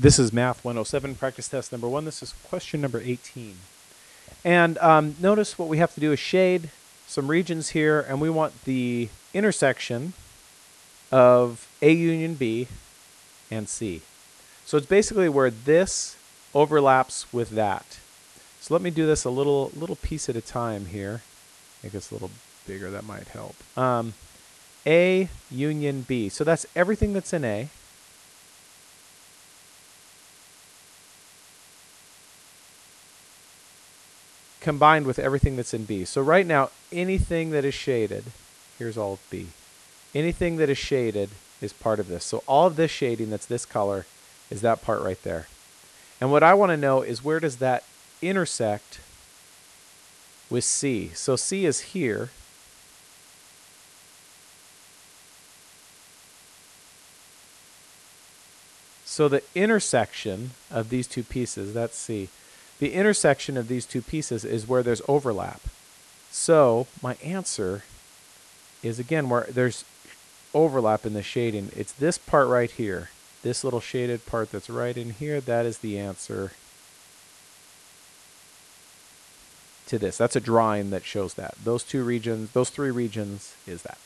This is Math 107, practice test number one. This is question number 18. And um, notice what we have to do is shade some regions here, and we want the intersection of A union B and C. So it's basically where this overlaps with that. So let me do this a little little piece at a time here. Make this a little bigger, that might help. Um, a union B. So that's everything that's in A. combined with everything that's in B. So right now, anything that is shaded, here's all of B. Anything that is shaded is part of this. So all of this shading that's this color is that part right there. And what I want to know is where does that intersect with C? So C is here. So the intersection of these two pieces, that's C, the intersection of these two pieces is where there's overlap. So my answer is again where there's overlap in the shading. It's this part right here. This little shaded part that's right in here, that is the answer to this. That's a drawing that shows that. Those two regions, those three regions is that.